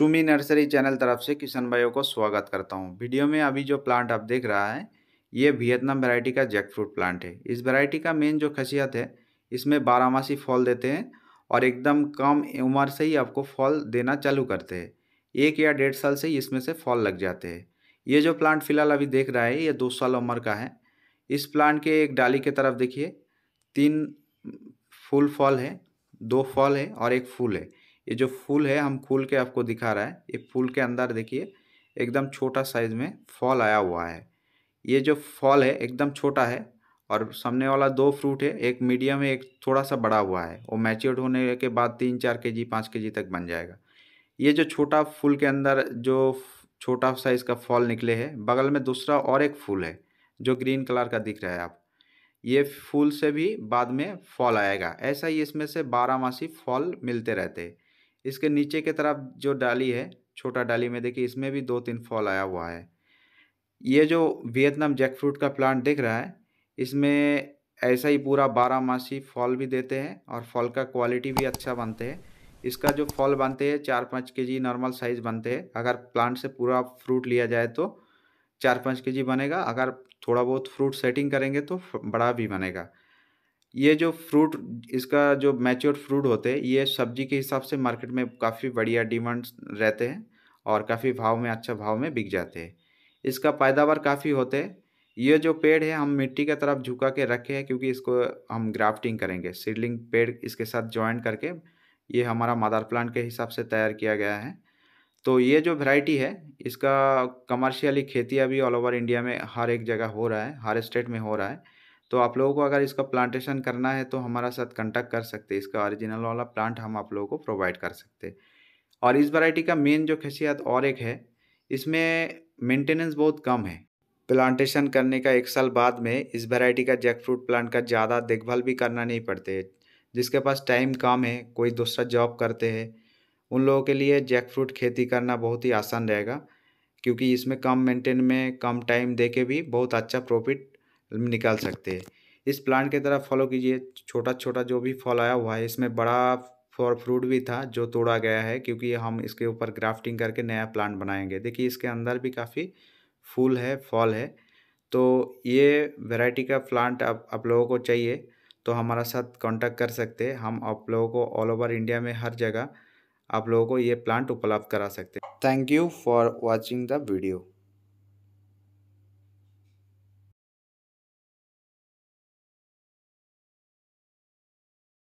Sumi nursery channel तरफ़ से किशन भाइयों को स्वागत करता हूँ। वीडियो में अभी जो प्लांट आप देख रहा है, ये वियतनाम वैरायटी का जैक फ्रूट प्लांट है। इस वैरायटी का मेन जो खासियत है, इसमें बारहमासी फल देते हैं और एकदम कम उम्र से ही आपको फल देना चालू करते हैं। एक या डेढ़ साल से ही इसमें से फल लग जाते हैं। ये जो प्लांट फ़िलहाल अभी देख रहा है, ये दो साल उम्र का है। इस प्लांट के एक डाली की तरफ़ देखिए, तीन फूल फल है, दो फल है और एक फूल है। ये जो फूल है, हम खोल के आपको दिखा रहा है, ये फूल के अंदर देखिए, एकदम छोटा साइज़ में फॉल आया हुआ है। ये जो फल है, एकदम छोटा है और सामने वाला दो फ्रूट है, एक मीडियम है, एक थोड़ा सा बड़ा हुआ है। वो मैच्योर्ड होने के बाद तीन चार के जी पाँच के जी तक बन जाएगा। ये जो छोटा फूल के अंदर जो छोटा साइज़ का फल निकले है, बगल में दूसरा और एक फूल है, जो ग्रीन कलर का दिख रहा है आप। ये फूल से भी बाद में फल आएगा। ऐसा ही इसमें से बारह मासी फल मिलते रहते हैं। इसके नीचे की तरफ़ जो डाली है, छोटा डाली में, देखिए इसमें भी दो तीन फॉल आया हुआ है। ये जो वियतनाम जैक फ्रूट का प्लांट दिख रहा है, इसमें ऐसा ही पूरा बारह मासी फल भी देते हैं और फल का क्वालिटी भी अच्छा बनते हैं। इसका जो फल बनते हैं चार पाँच के जी नॉर्मल साइज़ बनते हैं। अगर प्लांट से पूरा फ्रूट लिया जाए तो चार पाँच के जी बनेगा। अगर थोड़ा बहुत फ्रूट सेटिंग करेंगे तो बड़ा भी बनेगा। ये जो फ्रूट, इसका जो मैच्योर फ्रूट होते हैं, ये सब्ज़ी के हिसाब से मार्केट में काफ़ी बढ़िया डिमांड रहते हैं और काफ़ी भाव में अच्छा भाव में बिक जाते हैं। इसका पैदावार काफ़ी होते हैं। ये जो पेड़ है, हम मिट्टी की तरफ़ झुका के रखे हैं क्योंकि इसको हम ग्राफ्टिंग करेंगे। सीडलिंग पेड़ इसके साथ ज्वाइन करके ये हमारा मदर प्लांट के हिसाब से तैयार किया गया है। तो ये जो वैरायटी है, इसका कमर्शियली खेती अभी ऑल ओवर इंडिया में हर एक जगह हो रहा है, हर स्टेट में हो रहा है। तो आप लोगों को अगर इसका प्लांटेशन करना है तो हमारा साथ कंटेक्ट कर सकते हैं। इसका ओरिजिनल वाला प्लांट हम आप लोगों को प्रोवाइड कर सकते और इस वैरायटी का मेन जो खासियत और एक है, इसमें मेंटेनेंस बहुत कम है। प्लांटेशन करने का एक साल बाद में इस वैरायटी का जैक फ्रूट प्लांट का ज़्यादा देखभाल भी करना नहीं पड़ते जिसके पास टाइम कम है, कोई दूसरा जॉब करते हैं, उन लोगों के लिए जैक फ्रूट खेती करना बहुत ही आसान रहेगा। क्योंकि इसमें कम मेंटेन में, कम टाइम दे के भी बहुत अच्छा प्रॉफिट निकाल सकते हैं। इस प्लांट की तरफ़ फॉलो कीजिए। छोटा छोटा जो भी फल आया हुआ है, इसमें बड़ा फॉर फ्रूट भी था जो तोड़ा गया है क्योंकि हम इसके ऊपर ग्राफ्टिंग करके नया प्लांट बनाएँगे। देखिए, इसके अंदर भी काफ़ी फूल है, फल है। तो ये वैरायटी का प्लांट आप आप लोगों को चाहिए तो हमारा साथ कांटेक्ट कर सकते हैं। हम आप लोगों को ऑल ओवर इंडिया में हर जगह आप लोगों को ये प्लांट उपलब्ध करा सकते हैं। Thank you for watching the video.